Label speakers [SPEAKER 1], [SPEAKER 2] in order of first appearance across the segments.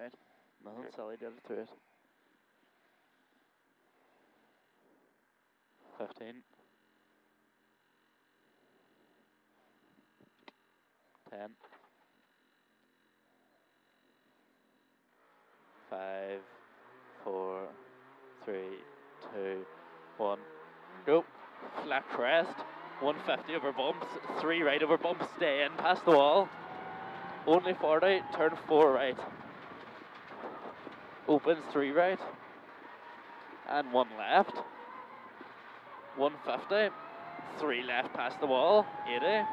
[SPEAKER 1] Right. Nothing silly did it through it. 15. 10. 5, 4, 3, 2, 1. Go. Flat crest. 150 over bumps. 3 right over bumps. Stay in past the wall. Only 40. Turn 4 right. Opens 3 right. And 1 left. 150. 3 left past the wall. 80.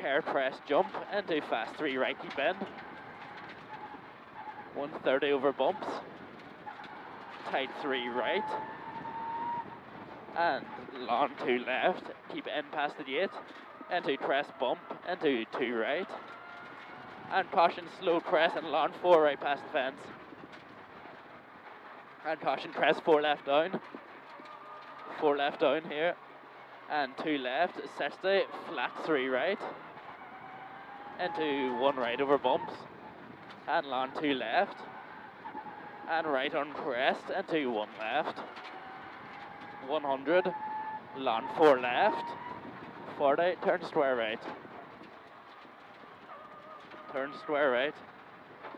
[SPEAKER 1] Care press jump into fast 3 right keep in. 130 over bumps. Tight 3 right. And long 2 left. Keep in past the gate. Into crest bump. and Into 2 right. And caution slow crest and long 4 right past the fence. And caution crest 4 left down. 4 left down here. And 2 left. 60. Flat 3 right. Into 1 right over bumps and long two left, and right on crest and two one left, 100, long four left, 40, turn square right, turn square right,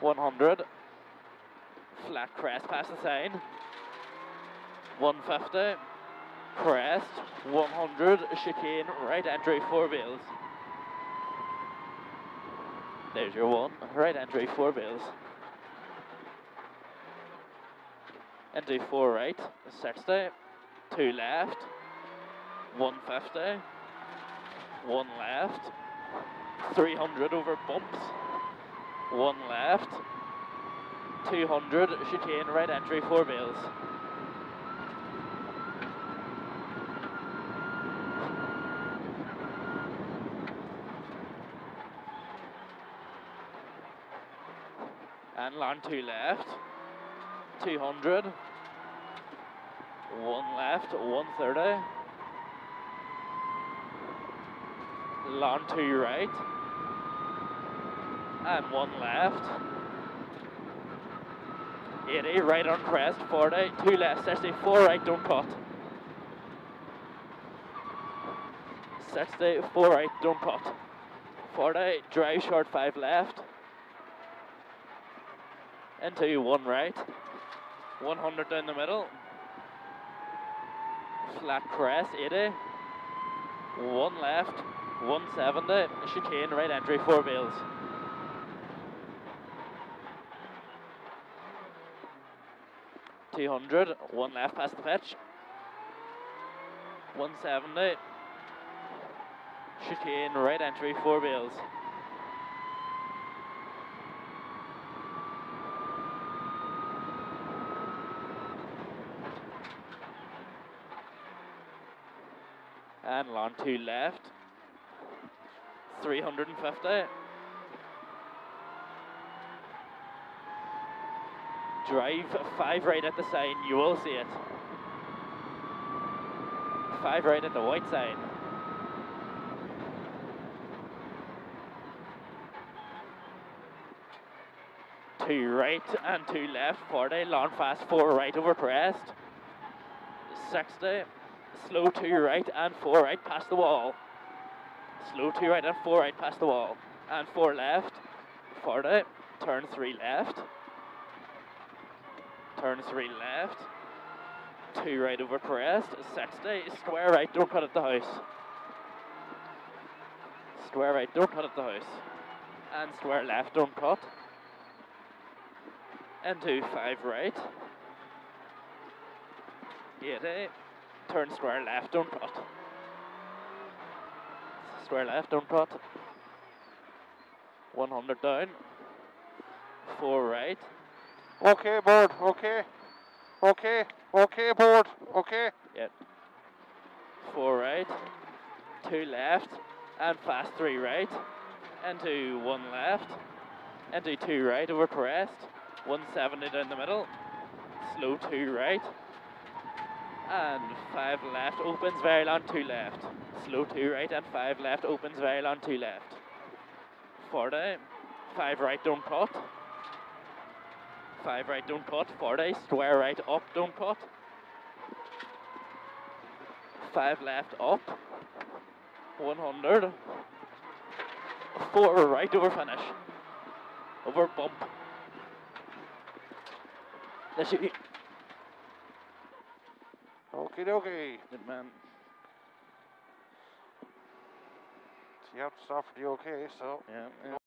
[SPEAKER 1] 100, flat crest past the sign, 150, crest, 100, chicane, right entry, four wheels. There's your one. Right entry, four bills. Entry four right, 60. Two left. 150. One left. 300 over bumps. One left. 200 chicane, right entry, four bills. and long two left, 200, one left, 130, long two right, and one left, 80, right on crest, 40, two left, 64 right, don't cut. 64 right, don't cut. 40, drive short, 5 left. Into one right, 100 down the middle, flat crest 80, one left, 170, chicane right entry, four wheels. Two hundred, one left past the pitch. One seventy. Chicane right entry, four wheels. and long two left. 350. Drive five right at the sign, you will see it. Five right at the white sign. Two right and two left, 40, long fast, four right over crest. 60 slow two right and four right past the wall. Slow two right and four right past the wall. And four left. 40. Turn three left. Turn three left. Two right over crest. 60. Square right, don't cut at the house. Square right, don't cut at the house. And square left, don't cut. And two five right. 80 turn square left, don't cut. Square left, don't cut. 100 down. 4 right.
[SPEAKER 2] Okay, board, okay. Okay, okay, board, okay.
[SPEAKER 1] Yep. 4 right. 2 left. And fast 3 right. Into 1 left. Into 2 right over crest. 170 down the middle. Slow 2 right and five left, opens very long, two left. Slow two right and five left, opens very long, two left. 40, Five right, don't cut. Five right, don't cut. 40, square right, up, don't cut. Five left, up. 100. Four right, over finish. Over bump. Let's shoot.
[SPEAKER 2] Okie dokie.
[SPEAKER 1] Man.
[SPEAKER 2] So you have to stop for the okay, so.
[SPEAKER 1] Yeah, yeah.